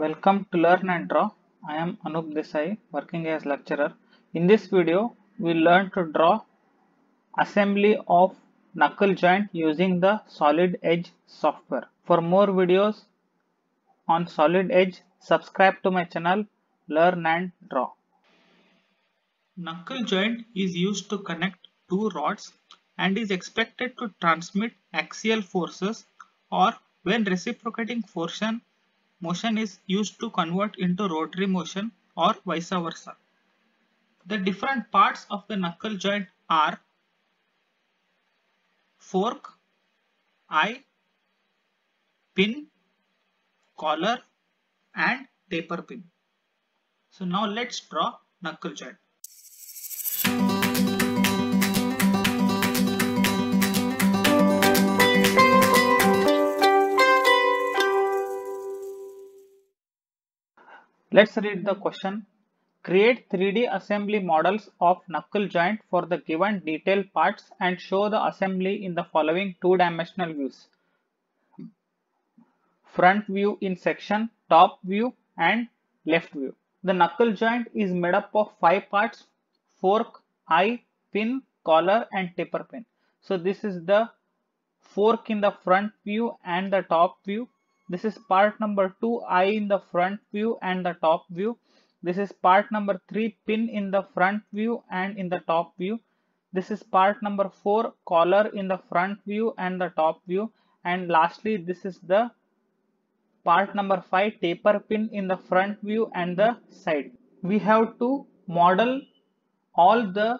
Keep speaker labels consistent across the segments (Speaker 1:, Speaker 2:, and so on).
Speaker 1: Welcome to Learn and Draw. I am Anup Desai, working as lecturer. In this video, we learn to draw assembly of knuckle joint using the Solid Edge software. For more videos on Solid Edge, subscribe to my channel Learn and Draw. Knuckle joint is used to connect two rods and is expected to transmit axial forces or when reciprocating motion motion is used to convert into rotary motion or vice versa. The different parts of the knuckle joint are fork, eye, pin, collar and taper pin. So now let's draw knuckle joint. Let's read the question. Create 3D assembly models of knuckle joint for the given detailed parts and show the assembly in the following two-dimensional views. Front view in section, top view and left view. The knuckle joint is made up of five parts, fork, eye, pin, collar and taper pin. So this is the fork in the front view and the top view this is part number 2 eye in the front view and the top view. This is part number 3 pin in the front view and in the top view. This is part number 4 collar in the front view and the top view. And lastly this is the part number 5 taper pin in the front view and the side. We have to model all the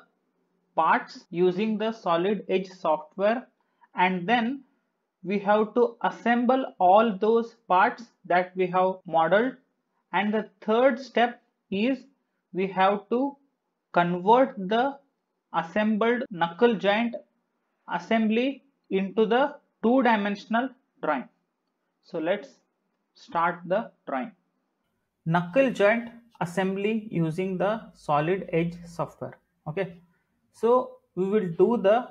Speaker 1: parts using the solid edge software and then we have to assemble all those parts that we have modeled and the third step is we have to convert the assembled knuckle joint assembly into the two-dimensional drawing. So let's start the drawing. Knuckle joint assembly using the solid edge software. Okay. So we will do the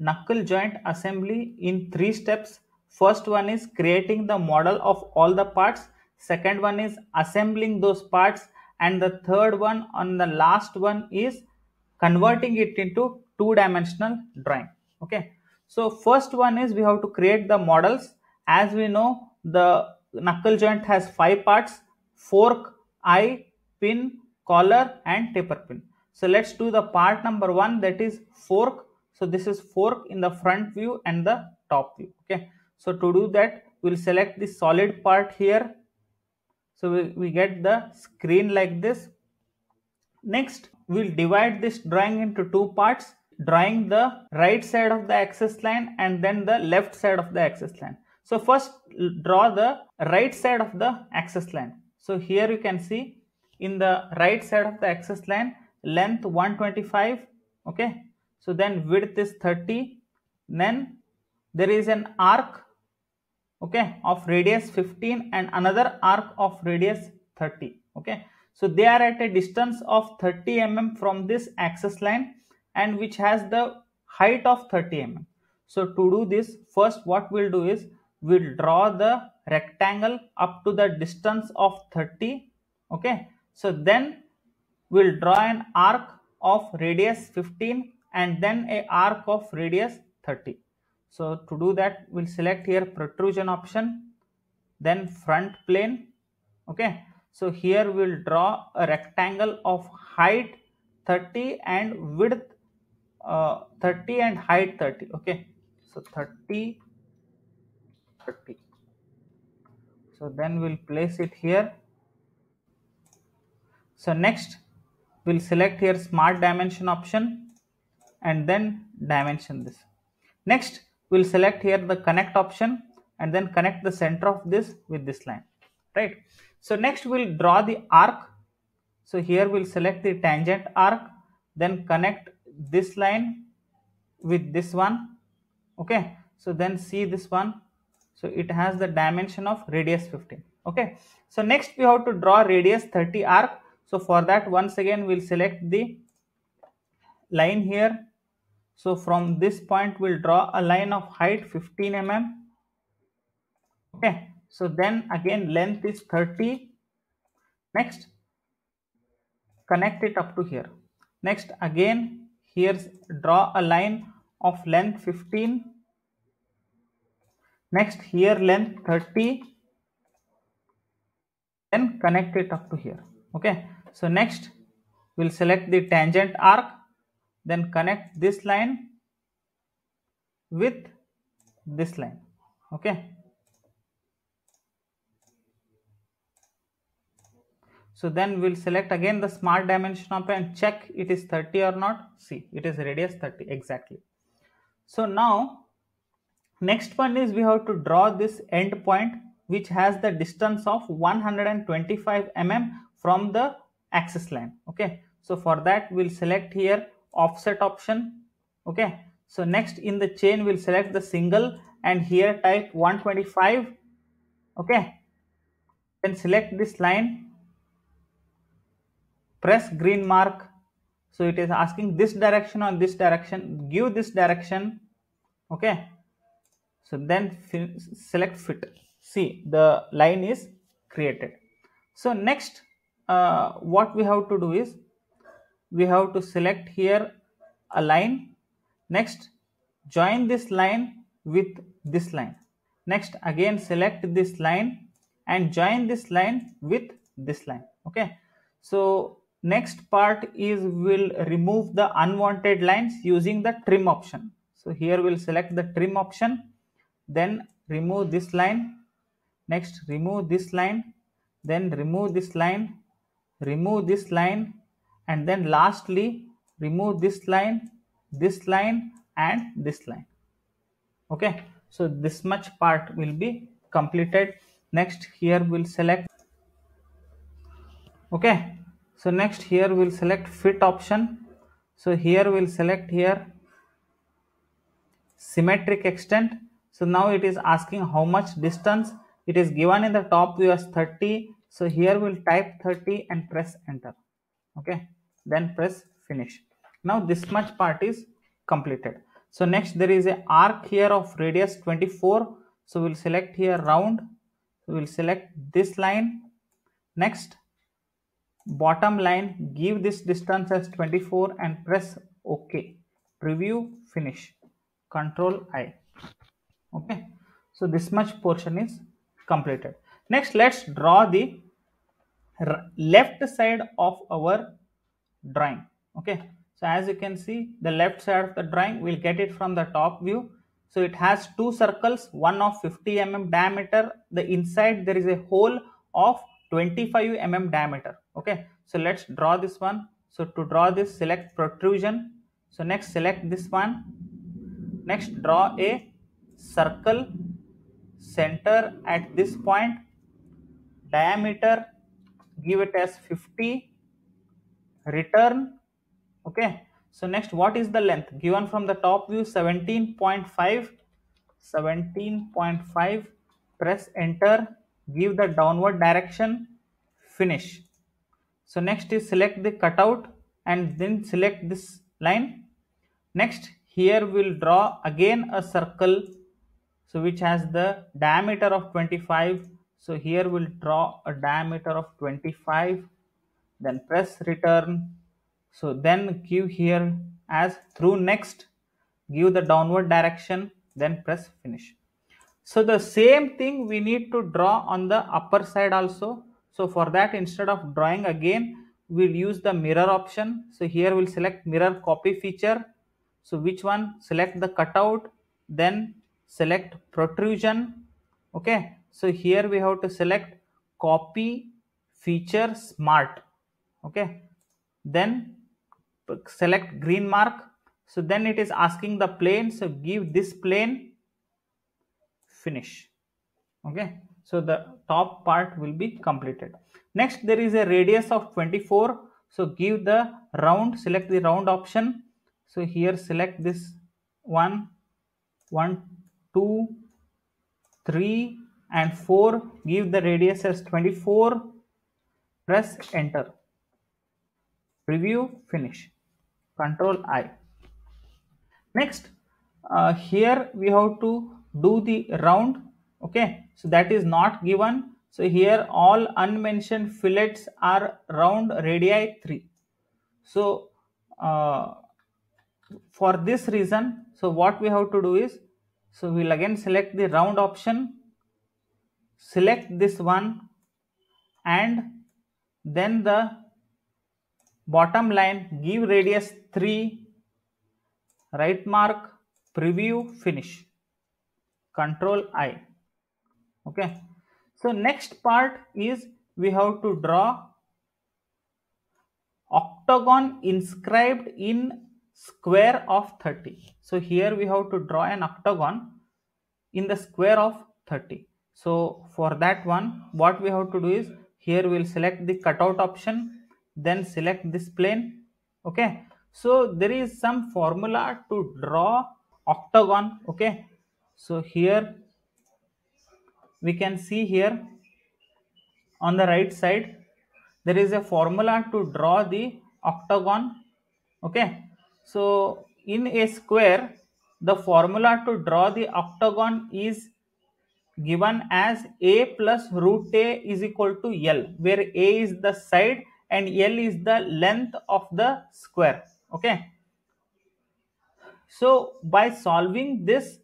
Speaker 1: knuckle joint assembly in three steps. First one is creating the model of all the parts. Second one is assembling those parts. And the third one on the last one is converting it into two dimensional drawing. Okay. So first one is we have to create the models. As we know, the knuckle joint has five parts, fork, eye, pin, collar and taper pin. So let's do the part number one that is fork so this is fork in the front view and the top view. Okay. So to do that, we'll select the solid part here. So we, we get the screen like this. Next, we'll divide this drawing into two parts, drawing the right side of the axis line and then the left side of the axis line. So first draw the right side of the axis line. So here you can see in the right side of the axis line, length 125, okay, so then width is 30 then there is an arc okay of radius 15 and another arc of radius 30 okay. So they are at a distance of 30 mm from this axis line and which has the height of 30 mm. So to do this first what we'll do is we'll draw the rectangle up to the distance of 30 okay. So then we'll draw an arc of radius 15 and then a arc of radius 30 so to do that we'll select here protrusion option then front plane okay? So here we'll draw a rectangle of height 30 and width uh, 30 and height 30 okay? So 30 30 so then we'll place it here. So next we'll select here smart dimension option and then dimension this. Next, we'll select here the connect option and then connect the center of this with this line, right? So next we'll draw the arc. So here we'll select the tangent arc, then connect this line with this one, okay? So then see this one. So it has the dimension of radius 15, okay? So next we have to draw radius 30 arc. So for that once again we'll select the line here so from this point we'll draw a line of height 15 mm. Okay. so then again length is 30 next connect it up to here. Next again here draw a line of length 15 next here length 30 then connect it up to here. Okay. So next we'll select the tangent arc then connect this line with this line okay? So then we'll select again the smart dimension of and check it is 30 or not. See it is radius 30 exactly. So now next one is we have to draw this end point which has the distance of 125 mm from the axis line okay? So for that we'll select here offset option okay? So next in the chain we'll select the single and here type 125 okay? Then select this line press green mark. So it is asking this direction or this direction give this direction okay? So then select fit. See the line is created. So next uh, what we have to do is we have to select here a line. Next join this line with this line. Next again select this line and join this line with this line. Okay. So next part is we'll remove the unwanted lines using the trim option. So here we'll select the trim option. Then remove this line. Next remove this line. Then remove this line. Remove this line and then lastly remove this line this line and this line. Okay? So this much part will be completed. Next here we'll select. Okay? So next here we'll select fit option. So here we'll select here symmetric extent. So now it is asking how much distance. It is given in the top view as 30 so here we'll type 30 and press enter okay? Then press finish. Now this much part is completed. So next there is a arc here of radius 24 so we'll select here round. We'll select this line. Next bottom line give this distance as 24 and press ok. Preview finish. Control i. Okay? So this much portion is completed. Next let's draw the left side of our drawing. Okay? So as you can see the left side of the drawing we'll get it from the top view. So it has two circles one of 50 mm diameter. The inside there is a hole of 25 mm diameter. Okay? So let's draw this one. So to draw this select protrusion. So next select this one. Next draw a circle center at this point. Diameter give it as 50 return okay. So next what is the length? Given from the top view 17.5 17.5 press enter give the downward direction finish. So next is select the cutout and then select this line. Next here we'll draw again a circle so which has the diameter of 25 so here we'll draw a diameter of 25 then press return. So then give here as through next give the downward direction then press finish. So the same thing we need to draw on the upper side also. So for that instead of drawing again we'll use the mirror option. So here we'll select mirror copy feature. So which one? Select the cutout then select protrusion. Okay so here we have to select copy feature smart. Okay. Then select green mark. So then it is asking the plane. So give this plane finish. Okay. So the top part will be completed. Next there is a radius of 24 so give the round select the round option. So here select this one one two three and 4 give the radius as 24 press enter. Preview finish. Control i. Next uh, here we have to do the round okay? So that is not given. So here all unmentioned fillets are round radii 3 so uh, for this reason so what we have to do is so we'll again select the round option select this one and then the bottom line give radius 3 right mark preview finish. Control i. Okay. So next part is we have to draw octagon inscribed in square of 30 so here we have to draw an octagon in the square of 30 so for that one what we have to do is here we'll select the cutout option then select this plane okay? So there is some formula to draw octagon okay? So here we can see here on the right side there is a formula to draw the octagon okay? So in a square the formula to draw the octagon is given as a plus root a is equal to l where a is the side and l is the length of the square. Okay? So by solving this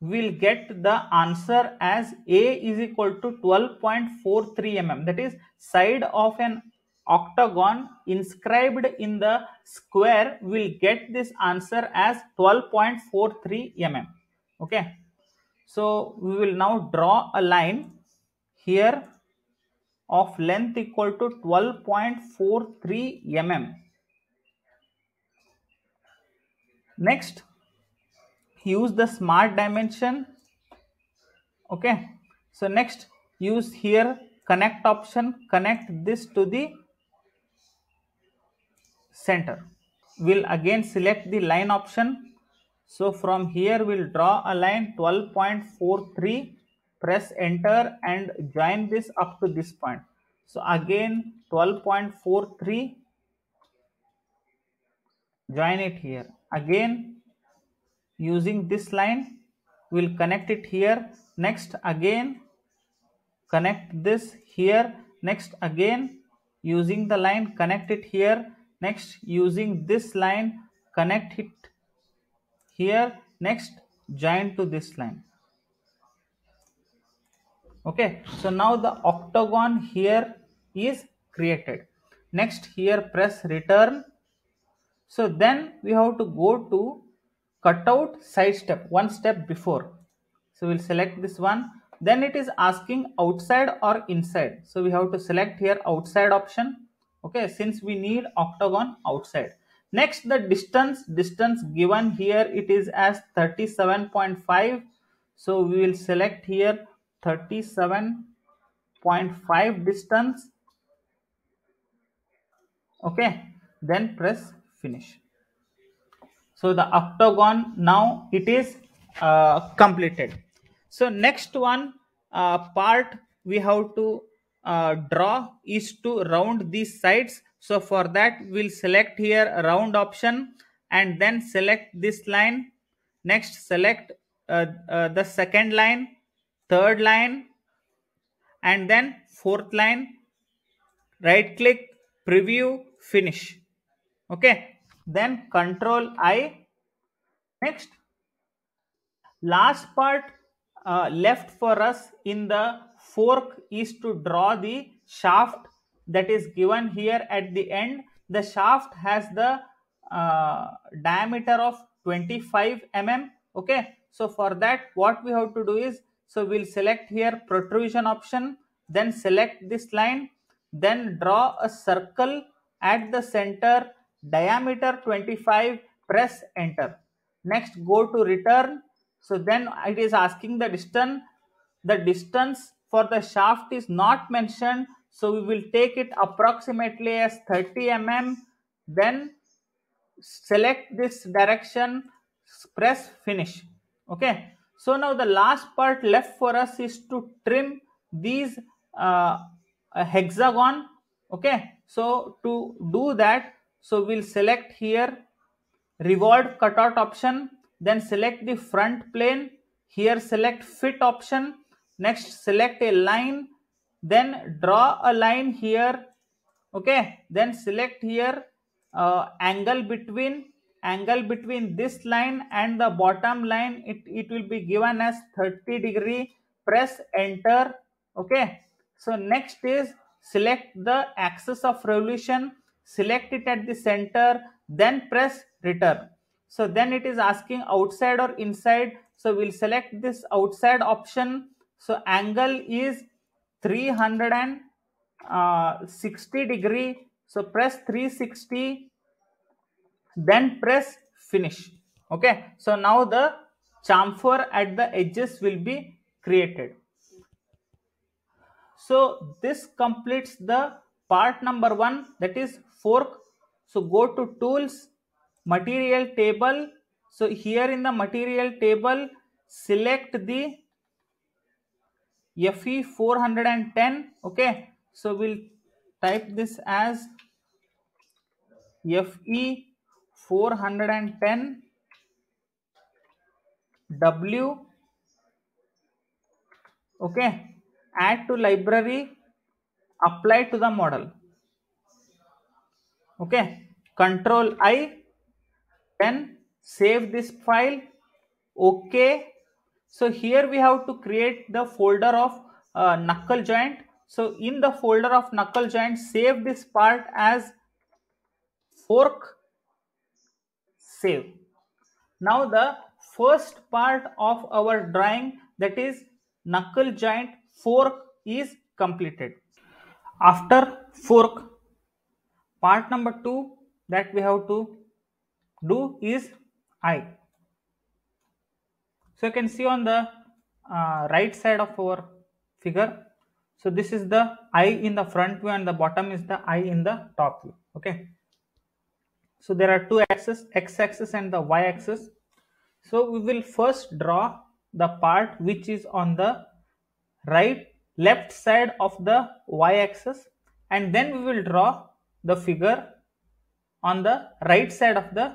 Speaker 1: we'll get the answer as a is equal to 12.43 mm. That is side of an octagon inscribed in the square will get this answer as 12.43 mm. Okay so we will now draw a line here of length equal to 12.43 mm. Next, use the smart dimension. Okay. So next, use here connect option, connect this to the center. We'll again select the line option. So from here, we'll draw a line 12.43 press enter and join this up to this point. So again 12.43 join it here. Again using this line we'll connect it here. Next again connect this here. Next again using the line connect it here. Next using this line connect it here next join to this line. Okay so now the octagon here is created. Next here press return. So then we have to go to cutout side step one step before. So we'll select this one. Then it is asking outside or inside. So we have to select here outside option. Okay since we need octagon outside next the distance distance given here it is as 37.5 so we will select here 37.5 distance. Okay then press finish. So the octagon now it is uh, completed. So next one uh, part we have to uh, draw is to round these sides so for that we'll select here round option and then select this line. Next select uh, uh, the second line third line and then fourth line. Right click preview finish. Okay? Then control i. Next. Last part uh, left for us in the fork is to draw the shaft that is given here at the end the shaft has the uh, diameter of 25 mm okay so for that what we have to do is so we'll select here protrusion option, then select this line, then draw a circle at the center, diameter 25, press enter. Next go to return. So then it is asking the distance. The distance for the shaft is not mentioned. So we will take it approximately as 30 mm. Then select this direction, press finish. Okay. So now the last part left for us is to trim these uh, hexagon. Okay. So to do that, so we'll select here revolved cutout option, then select the front plane. Here select fit option. next select a line then draw a line here okay? Then select here uh, angle between angle between this line and the bottom line. It, it will be given as 30 degree. Press enter okay? So next is select the axis of revolution. Select it at the center then press return. So then it is asking outside or inside. So we'll select this outside option. So angle is 360 uh, degree. So press 360 then press finish. Okay? So now the chamfer at the edges will be created. So this completes the part number one that is fork. So go to tools material table. So here in the material table select the FE 410 okay? So we'll type this as FE 410 W okay? Add to library apply to the model okay? Control I then save this file okay so here we have to create the folder of uh, knuckle joint. So in the folder of knuckle joint save this part as fork save. Now the first part of our drawing that is knuckle joint fork is completed. After fork part number 2 that we have to do is eye so you can see on the uh, right side of our figure. So this is the eye in the front view and the bottom is the eye in the top view. Okay. So there are two axes, x axis and the y axis. So we will first draw the part which is on the right left side of the y axis and then we will draw the figure on the right side of the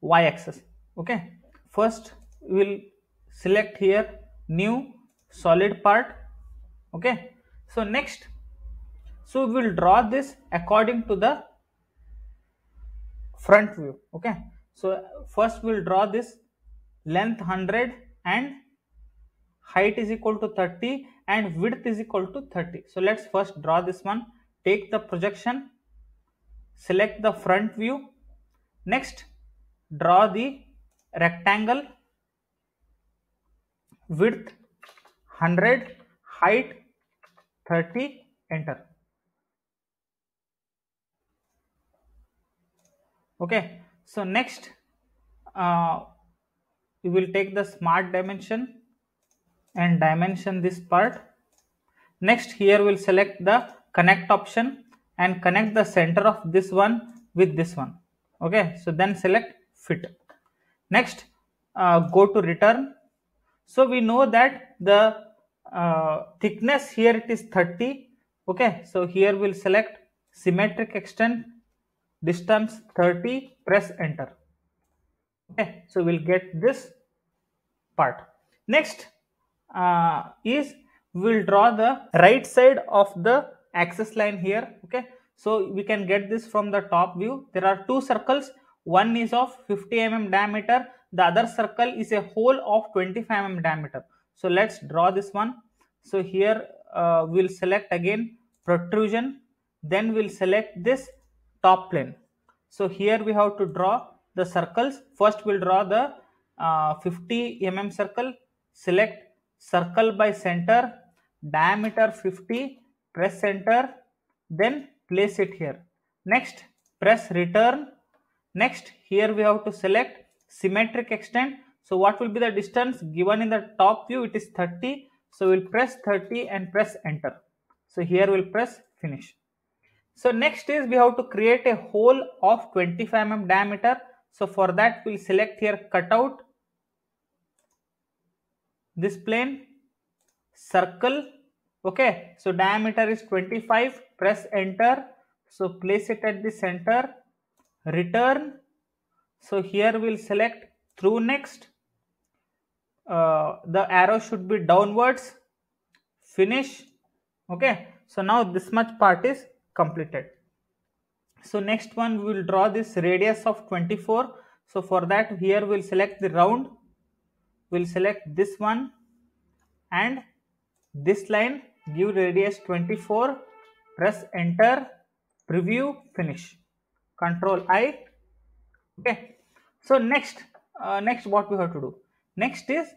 Speaker 1: y axis okay first we will select here new solid part okay? So next so we will draw this according to the front view okay? So first we'll draw this length 100 and height is equal to 30 and width is equal to 30 so let's first draw this one. Take the projection select the front view. Next draw the rectangle width 100 height 30 enter. Okay so next uh, we will take the smart dimension and dimension this part. Next here we'll select the connect option and connect the center of this one with this one. Okay so then select fit. Next uh, go to return so we know that the uh, thickness here it is 30. Okay, so here we'll select symmetric extent distance 30 press enter okay? So we'll get this part. Next uh, is we'll draw the right side of the axis line here okay? So we can get this from the top view. There are two circles. One is of 50 mm diameter the other circle is a hole of 25 mm diameter. So let's draw this one. So here uh, we'll select again protrusion. Then we'll select this top plane. So here we have to draw the circles. First we'll draw the uh, 50 mm circle. Select circle by center diameter 50 press center then place it here. Next press return. Next here we have to select symmetric extent. So what will be the distance given in the top view? It is 30 so we'll press 30 and press enter. So here we'll press finish. So next is we have to create a hole of 25 mm diameter. So for that we'll select here cutout this plane circle. Okay. So diameter is 25 press enter. So place it at the center. Return so here we'll select through next. Uh, the arrow should be downwards. finish. Okay. So now this much part is completed. So next one we will draw this radius of 24 so for that here we'll select the round. We'll select this one and this line give radius 24 press enter preview finish. Control i okay. So next uh, next what we have to do? Next is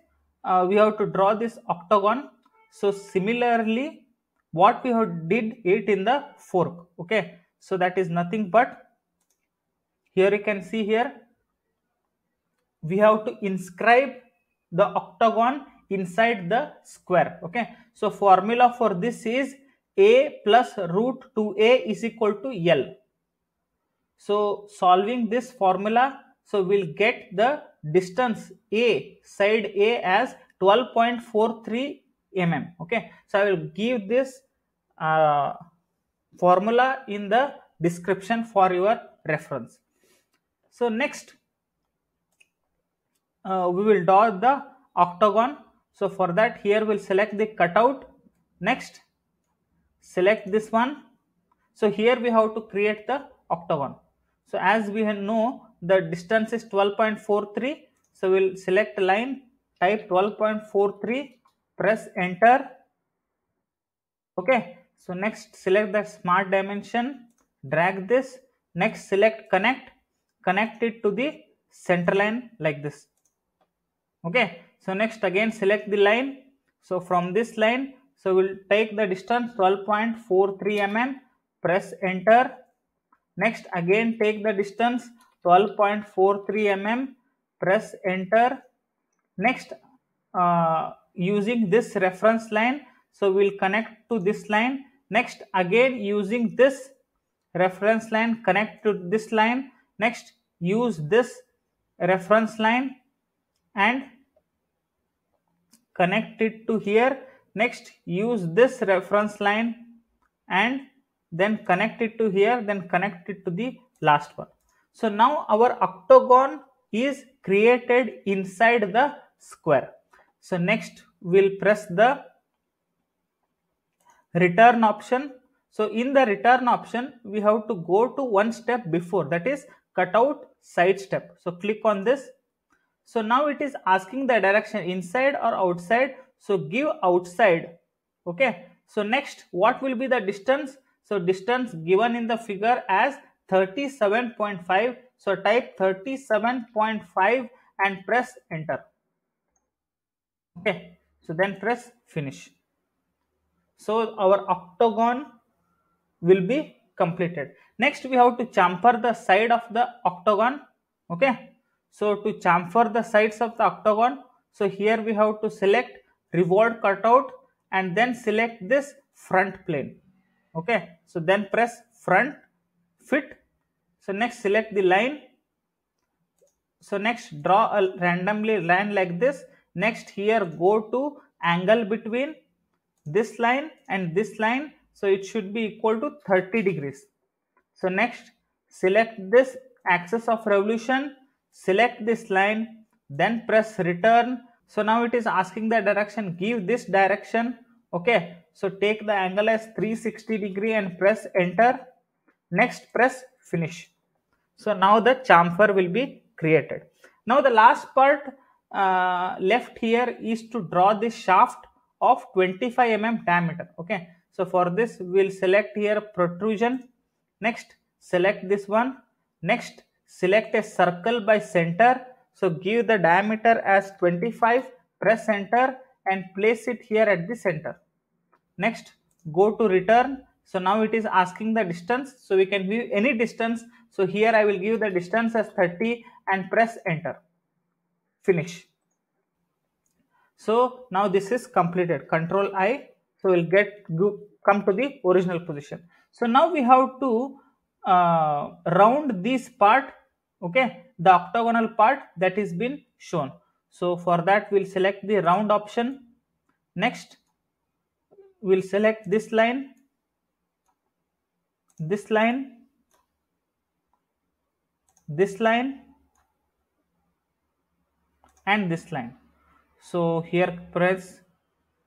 Speaker 1: uh, we have to draw this octagon. So similarly what we have did it in the fork. Okay. So that is nothing but here you can see here we have to inscribe the octagon inside the square. Okay. So formula for this is a plus root 2a is equal to l so solving this formula so we'll get the distance a side a as 12.43 mm okay? So i will give this uh, formula in the description for your reference. So next uh, we will draw the octagon. So for that here we'll select the cutout. Next select this one. So here we have to create the octagon so as we know the distance is 12.43 so we'll select line type 12.43 press enter. Okay. So next select the smart dimension drag this. Next select connect. Connect it to the center line like this. Okay. So next again select the line. So from this line so we'll take the distance 12.43 mm press enter next again take the distance 12.43 mm press enter. Next uh, using this reference line. So we'll connect to this line. Next again using this reference line connect to this line. Next use this reference line and connect it to here. Next use this reference line and then connect it to here then connect it to the last one so now our octagon is created inside the square so next we'll press the return option so in the return option we have to go to one step before that is cut out side step so click on this so now it is asking the direction inside or outside. So give outside. Okay. So next what will be the distance? So distance given in the figure as 37.5. So type 37.5 and press enter. Okay. So then press finish. So our octagon will be completed. Next we have to chamfer the side of the octagon. Okay so to chamfer the sides of the octagon, so here we have to select revolved cutout and then select this front plane. Okay, so then press front fit. So next select the line. So next draw a randomly line like this. Next here go to angle between this line and this line. So it should be equal to 30 degrees. So next select this axis of revolution select this line then press return so now it is asking the direction give this direction okay so take the angle as 360 degree and press enter. Next press finish. So now the chamfer will be created. Now the last part uh, left here is to draw this shaft of 25 mm diameter. Okay. So for this we'll select here protrusion. Next select this one. Next select a circle by center. So give the diameter as 25 press enter and place it here at the center next go to return. So now it is asking the distance. So we can view any distance. So here i will give the distance as 30 and press enter. Finish. So now this is completed. Control i. So we'll get come to the original position. So now we have to uh, round this part. Okay? The octagonal part that is been shown. So for that we'll select the round option. Next we'll select this line this line this line and this line. So here press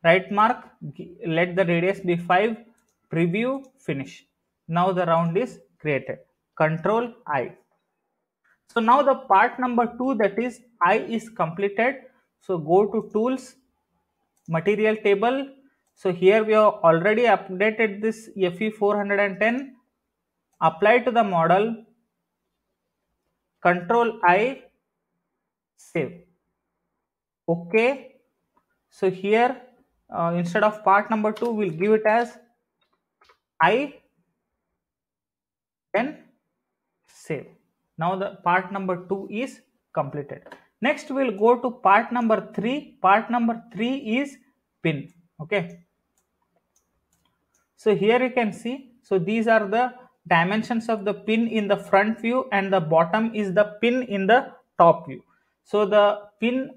Speaker 1: right mark let the radius be 5 preview finish. Now the round is created. Control eye. So now the part number 2 that is i is completed. So go to tools material table so here we have already updated this fe 410 apply to the model. Control eye save. Okay. So here uh, instead of part number 2 we'll give it as i then save. Now the part number 2 is completed. Next we'll go to part number 3 part number 3 is pin. Okay so here you can see so these are the dimensions of the pin in the front view and the bottom is the pin in the top view. So the pin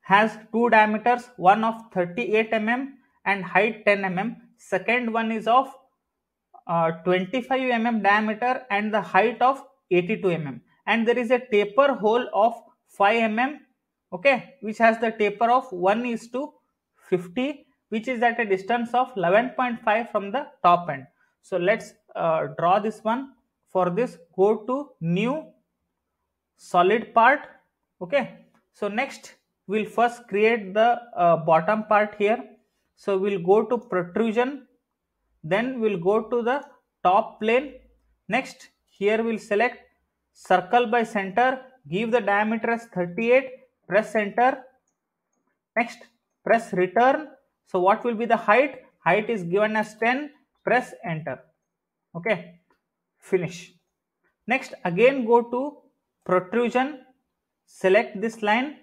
Speaker 1: has two diameters one of 38 mm and height 10 mm second one is of uh, 25 mm diameter and the height of 82 mm and there is a taper hole of 5 mm okay which has the taper of 1 is to 50 which is at a distance of 11.5 from the top end. So let's uh, draw this one. For this go to new solid part. Okay. So next we'll first create the uh, bottom part here. So we'll go to protrusion. Then we'll go to the top plane. Next here we'll select circle by center. Give the diameter as 38 press enter. Next press return so what will be the height? Height is given as 10 press enter. Okay finish. Next again go to protrusion. Select this line.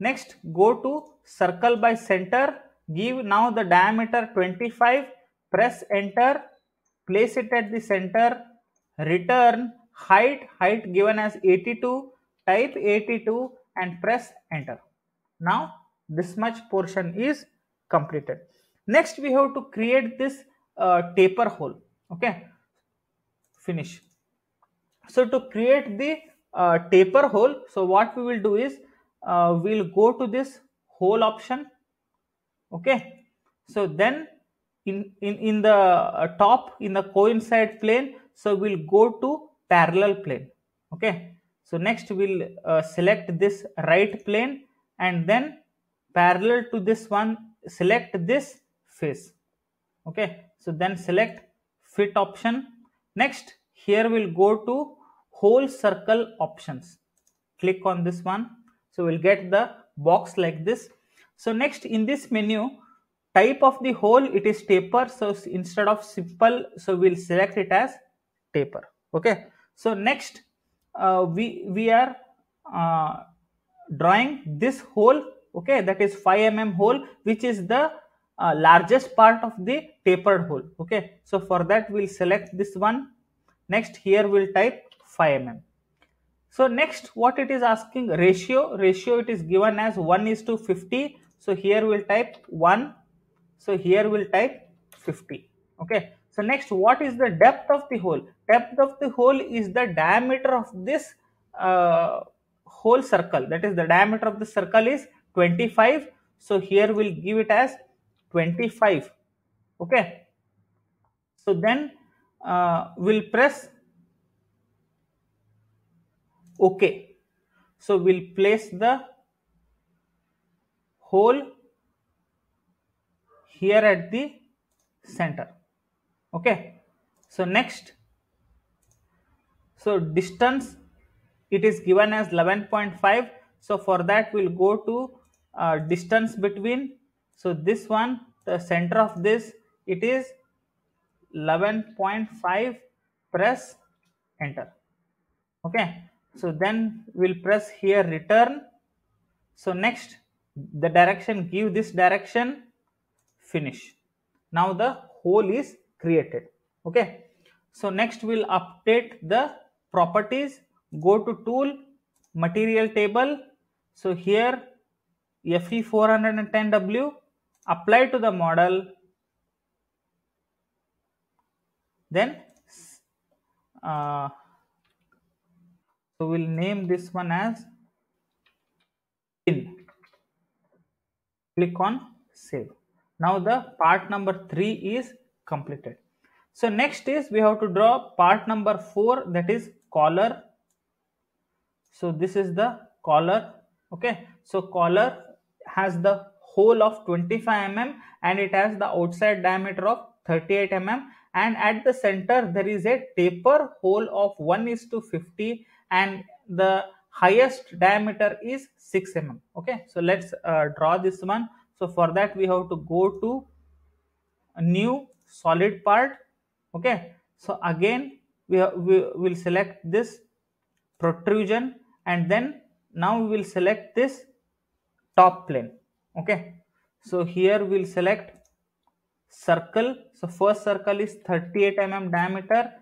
Speaker 1: Next go to circle by center. Give now the diameter 25 press enter. Place it at the center. Return height height given as 82 type 82 and press enter. Now this much portion is completed. Next we have to create this uh, taper hole. Okay? Finish. So to create the uh, taper hole so what we will do is uh, we'll go to this hole option. Okay? So then in in in the uh, top in the coincide plane so we'll go to parallel plane. Okay? So next we'll uh, select this right plane and then parallel to this one select this face. Okay so then select fit option. Next here we'll go to whole circle options. Click on this one. So we'll get the box like this. So next in this menu type of the hole it is taper. So instead of simple so we'll select it as taper. Okay so next uh, we we are uh, drawing this hole okay that is 5 mm hole which is the uh, largest part of the tapered hole. Okay so for that we'll select this one. Next here we'll type 5 mm. So next what it is asking ratio ratio it is given as 1 is to 50 so here we'll type 1 so here we'll type 50 okay so next what is the depth of the hole? Depth of the hole is the diameter of this uh, whole circle. That is the diameter of the circle is 25 so here we'll give it as 25 okay. So then uh, we'll press ok. So we'll place the hole here at the center. Okay. So next. So distance it is given as 11.5 so for that we'll go to uh, distance between so this one the center of this it is 11.5 press enter. Okay so then we'll press here return. So next the direction give this direction finish. Now the hole is created. Okay so next we'll update the properties. Go to tool material table. So here FE410W apply to the model. Then uh, so we'll name this one as pin click on save. Now the part number 3 is completed. So next is we have to draw part number 4 that is collar so this is the collar okay? So collar has the hole of 25 mm and it has the outside diameter of 38 mm. And at the center there is a taper hole of 1 is to 50 and the highest diameter is 6 mm. Okay so let's uh, draw this one. So for that we have to go to new solid part. Okay so again we, we will select this protrusion and then now we will select this top plane. Okay? So here we'll select circle. So first circle is 38 mm diameter.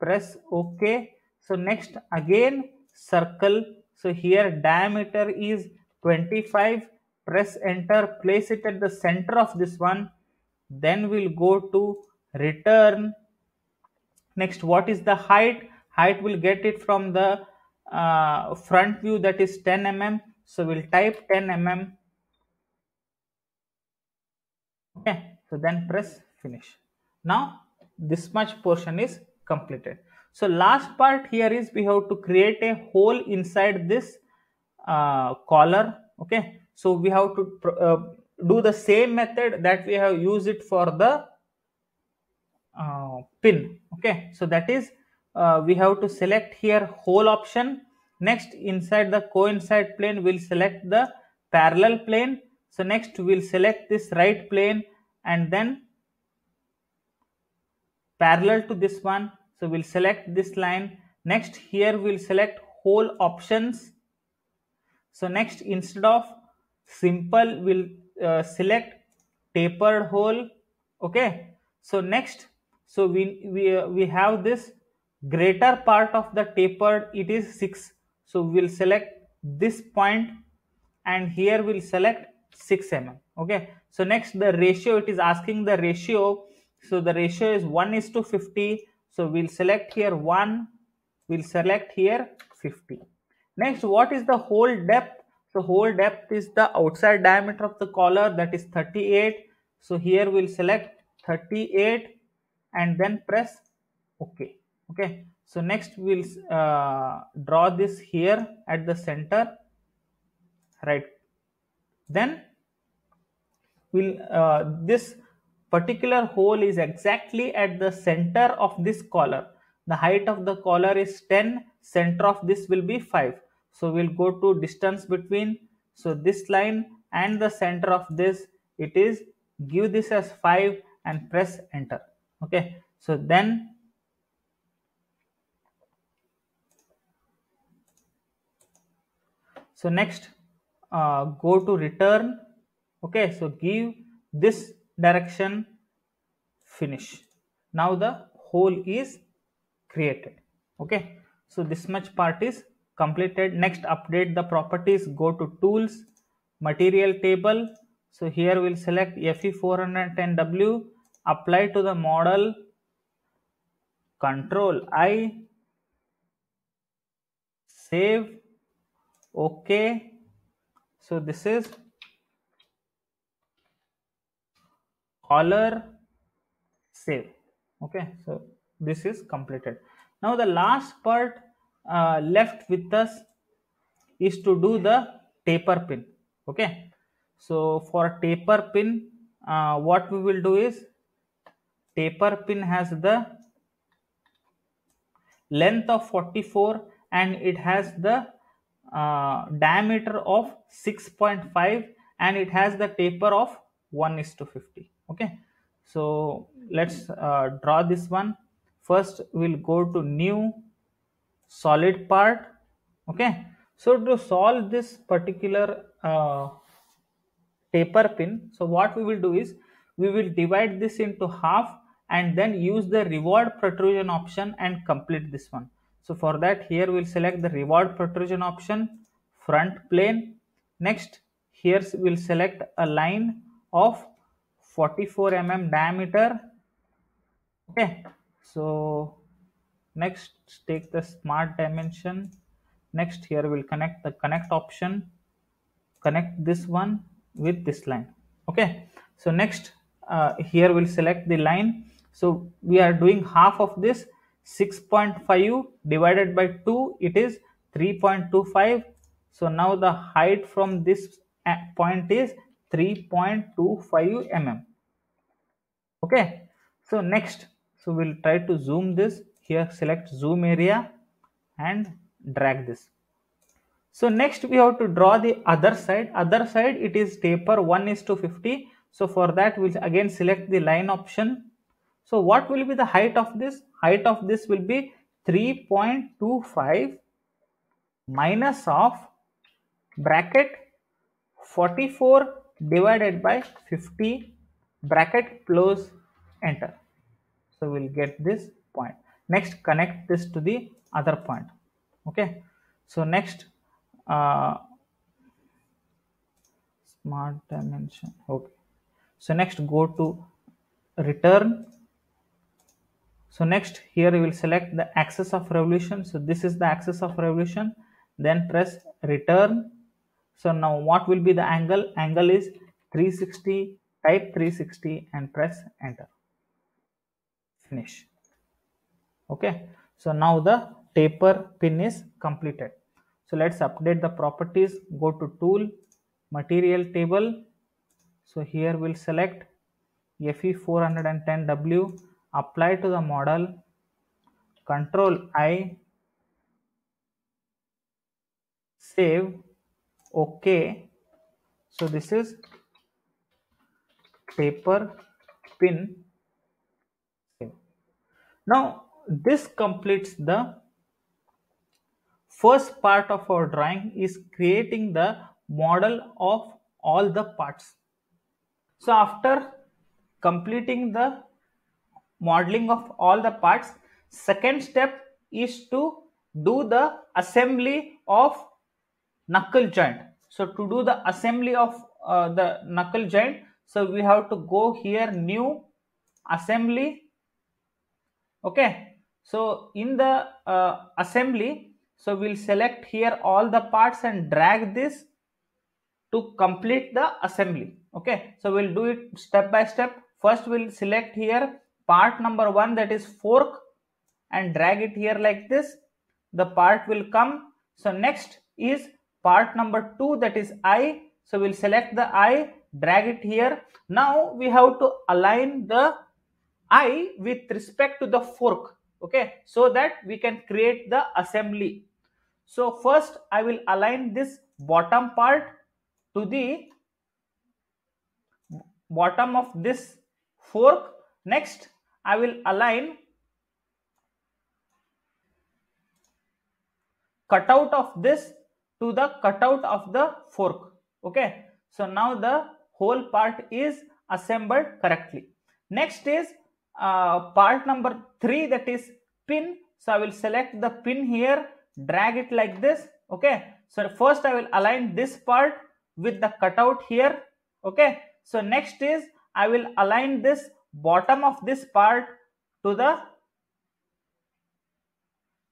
Speaker 1: Press ok. So next again circle. So here diameter is 25 press enter. Place it at the center of this one. Then we'll go to return. Next what is the height? Height will get it from the uh, front view that is 10 mm so we'll type 10 mm okay so then press finish. Now this much portion is completed. So last part here is we have to create a hole inside this uh, collar. Okay so we have to uh, do the same method that we have used it for the uh, pin. Okay so that is uh, we have to select here hole option next inside the coincide plane we'll select the parallel plane. So next we'll select this right plane and then parallel to this one. So we'll select this line. Next here we'll select hole options. So next instead of simple we'll uh, select tapered hole. Okay? So next so we we uh, we have this greater part of the tapered. It is 6 so we'll select this point and here we'll select 6 mm okay? So next the ratio it is asking the ratio. So the ratio is 1 is to 50 so we'll select here 1 we'll select here 50 next what is the hole depth? So hole depth is the outside diameter of the collar that is 38 so here we'll select 38 and then press ok okay so next we'll uh, draw this here at the center right? Then will uh, this particular hole is exactly at the center of this collar. The height of the collar is 10 center of this will be 5 so we'll go to distance between. So this line and the center of this it is give this as 5 and press enter. Okay? So then so next uh, go to return. Okay so give this direction finish. Now the hole is created. Okay so this much part is completed. Next update the properties. Go to tools material table. So here we'll select fe410w apply to the model. Control i. Save okay. So this is collar save. Okay. So this is completed. Now the last part uh, left with us is to do the taper pin. Okay. So for taper pin uh, what we will do is taper pin has the length of 44 and it has the uh, diameter of 6.5 and it has the taper of 1 is to 50 okay? So let's uh, draw this one. First we'll go to new solid part okay? So to solve this particular uh, taper pin so what we will do is we will divide this into half and then use the revolved protrusion option and complete this one so for that here we'll select the revolved protrusion option front plane. Next here we'll select a line of 44 mm diameter. Okay. So next take the smart dimension. Next here we'll connect the connect option. Connect this one with this line. Okay. So next uh, here we'll select the line. So we are doing half of this 6.5 divided by 2 it is 3.25 so now the height from this uh, point is 3.25 mm okay so next so we'll try to zoom this here select zoom area and drag this so next we have to draw the other side. Other side it is taper 1 is to 50. So for that we'll again select the line option. So what will be the height of this? Height of this will be 3.25 minus of bracket 44 divided by 50 bracket close enter. So we'll get this point. Next connect this to the other point. Okay. So next uh, smart dimension okay so next go to return so next here we will select the axis of revolution. So this is the axis of revolution. Then press return. So now what will be the angle? Angle is 360 type 360 and press enter. Finish. Okay. So now the taper pin is completed. So let's update the properties. Go to tool material table. So here we'll select fe410w apply to the model control i save okay so this is taper pin now this completes the first part of our drawing is creating the model of all the parts. So after completing the modeling of all the parts, second step is to do the assembly of knuckle joint. So to do the assembly of uh, the knuckle joint, so we have to go here new assembly. Okay. So in the uh, assembly, so we'll select here all the parts and drag this to complete the assembly. Okay. So we'll do it step by step. First we'll select here part number one that is fork and drag it here like this. The part will come. So next is part number two that is eye. So we'll select the eye, drag it here. Now we have to align the eye with respect to the fork. Okay. So that we can create the assembly so first I will align this bottom part to the bottom of this fork. Next I will align cutout of this to the cutout of the fork. Okay. So now the whole part is assembled correctly. Next is uh, part number 3 that is pin. So I will select the pin here drag it like this okay so first i will align this part with the cutout here okay so next is i will align this bottom of this part to the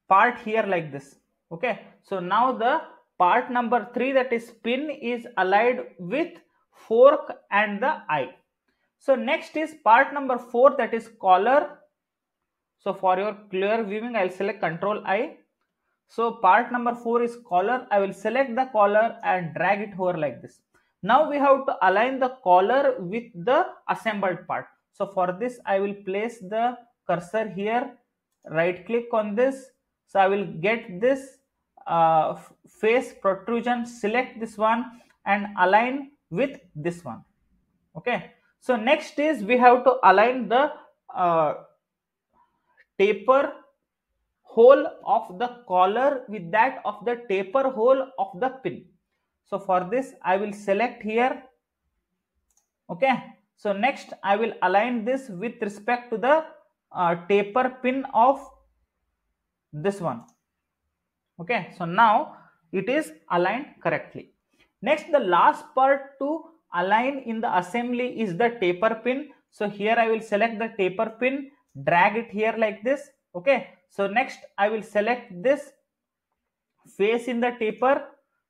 Speaker 1: part here like this okay so now the part number 3 that is pin is aligned with fork and the eye so next is part number 4 that is collar so for your clear viewing i'll select control i so part number 4 is collar. I will select the collar and drag it over like this. Now we have to align the collar with the assembled part. So for this I will place the cursor here, right click on this. So I will get this uh, face protrusion, select this one and align with this one. Okay. So next is we have to align the uh, taper hole of the collar with that of the taper hole of the pin. So for this I will select here. Okay. So next I will align this with respect to the uh, taper pin of this one. Okay. So now it is aligned correctly. Next the last part to align in the assembly is the taper pin. So here I will select the taper pin, drag it here like this. Okay. So next I will select this face in the taper.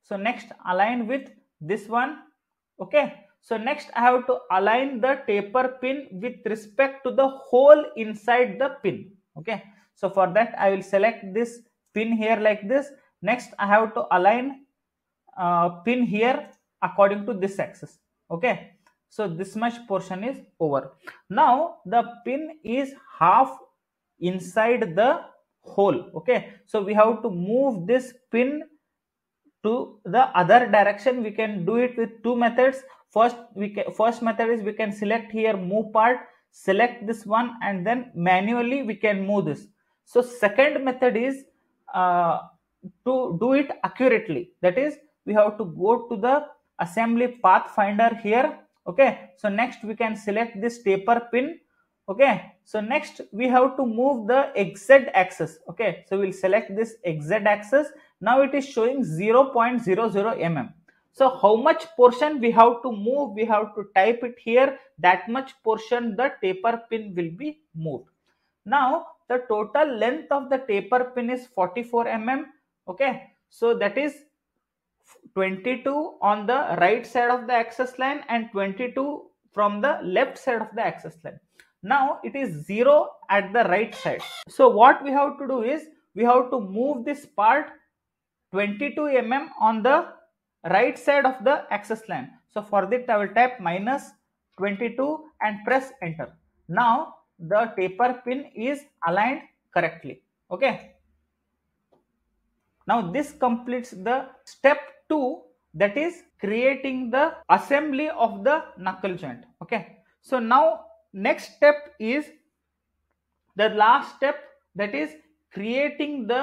Speaker 1: So next align with this one. Okay. So next I have to align the taper pin with respect to the hole inside the pin. Okay. So for that I will select this pin here like this. Next I have to align uh, pin here according to this axis. Okay. So this much portion is over. Now the pin is half inside the hole. Okay. So we have to move this pin to the other direction. We can do it with two methods. First, we can, first method is we can select here move part, select this one and then manually we can move this. So second method is uh, to do it accurately. That is we have to go to the assembly path finder here okay? So next we can select this taper pin okay? So next we have to move the xz axis okay? So we'll select this xz axis. Now it is showing 0.00 mm so how much portion we have to move we have to type it here that much portion the taper pin will be moved now the total length of the taper pin is 44 mm okay so that is 22 on the right side of the axis line and 22 from the left side of the axis line. Now it is 0 at the right side. So what we have to do is we have to move this part 22 mm on the right side of the axis line. So for that I will type minus 22 and press enter. Now the taper pin is aligned correctly. Okay. Now this completes the step 2 that is creating the assembly of the knuckle joint okay so now next step is the last step that is creating the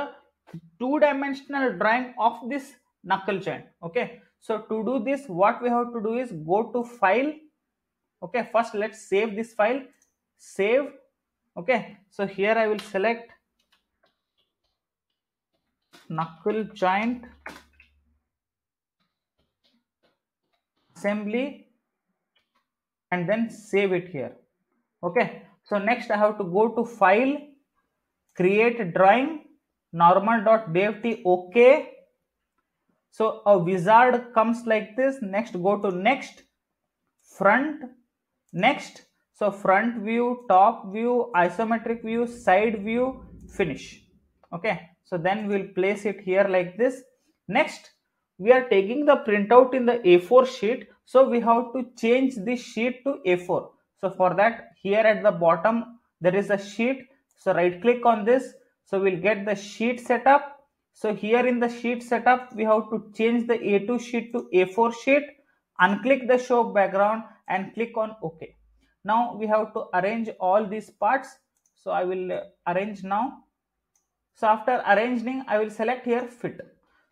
Speaker 1: two dimensional drawing of this knuckle joint okay? So to do this what we have to do is go to file okay? First let's save this file. Save okay? So here i will select knuckle joint assembly and then save it here okay? So next i have to go to file create drawing normal.dft okay so a wizard comes like this next go to next front next so front view top view isometric view side view finish okay so then we'll place it here like this next we are taking the printout in the a4 sheet so we have to change this sheet to A4. So for that here at the bottom there is a sheet. So right click on this. So we'll get the sheet setup. So here in the sheet setup we have to change the A2 sheet to A4 sheet. Unclick the show background and click on OK. Now we have to arrange all these parts. So I will uh, arrange now. So after arranging I will select here fit.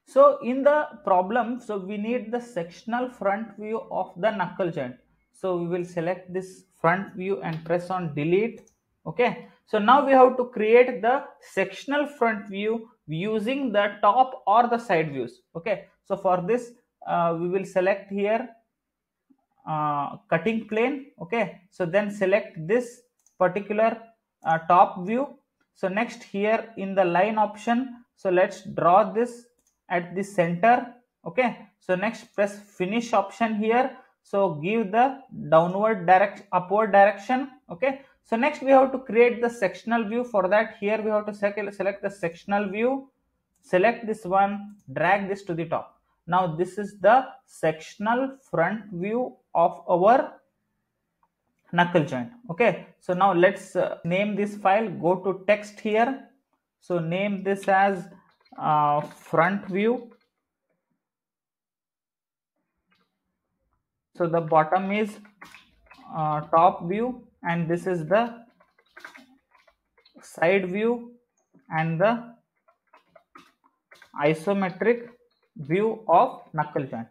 Speaker 1: So in the problem, so we need the sectional front view of the knuckle joint. So we will select this front view and press on delete. Okay. So now we have to create the sectional front view using the top or the side views. Okay. So for this, uh, we will select here uh, cutting plane. Okay. So then select this particular uh, top view. So next here in the line option, so let's draw this at the center okay so next press finish option here so give the downward direct upward direction okay so next we have to create the sectional view. For that here we have to select the sectional view. Select this one drag this to the top. Now this is the sectional front view of our knuckle joint. Okay? So now let's uh, name this file. Go to text here. So name this as uh, front view. So the bottom is uh, top view and this is the side view and the isometric view of knuckle joint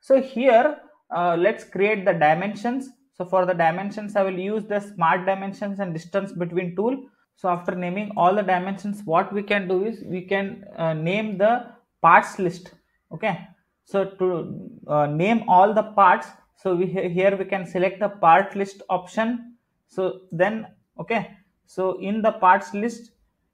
Speaker 1: so here uh, let's create the dimensions so for the dimensions i will use the smart dimensions and distance between tool so after naming all the dimensions, what we can do is we can uh, name the parts list. Okay. So to uh, name all the parts, so we here we can select the part list option. So then, okay. So in the parts list,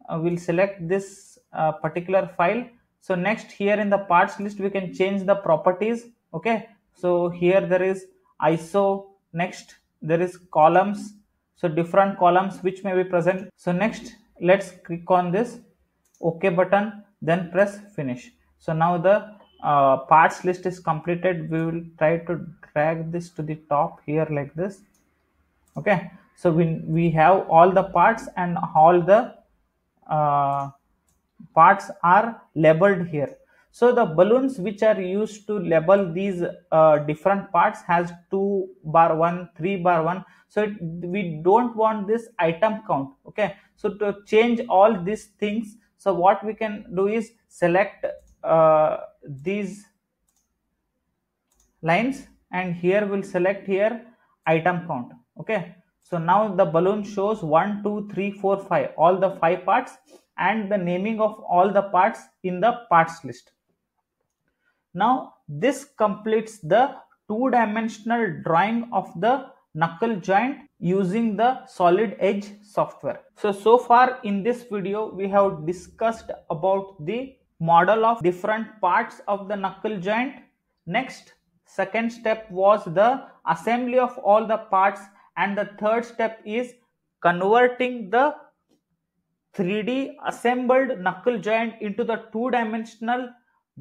Speaker 1: uh, we'll select this uh, particular file. So next here in the parts list, we can change the properties. Okay. So here there is iso next there is columns so different columns which may be present so next let's click on this ok button then press finish so now the uh, parts list is completed we will try to drag this to the top here like this okay so we we have all the parts and all the uh, parts are labeled here. So the balloons which are used to label these uh, different parts has 2 bar 1 3 bar 1 so it, we don't want this item count okay? So to change all these things so what we can do is select uh, these lines and here we'll select here item count okay so now the balloon shows 1 2 3 4 5 all the five parts and the naming of all the parts in the parts list. Now this completes the two-dimensional drawing of the knuckle joint using the solid edge software. So so far in this video we have discussed about the model of different parts of the knuckle joint. Next second step was the assembly of all the parts and the third step is converting the 3d assembled knuckle joint into the two dimensional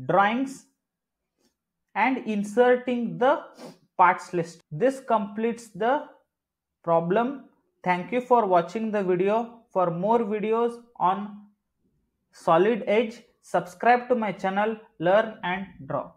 Speaker 1: drawings and inserting the parts list. This completes the problem. Thank you for watching the video. For more videos on solid edge, subscribe to my channel Learn and Draw.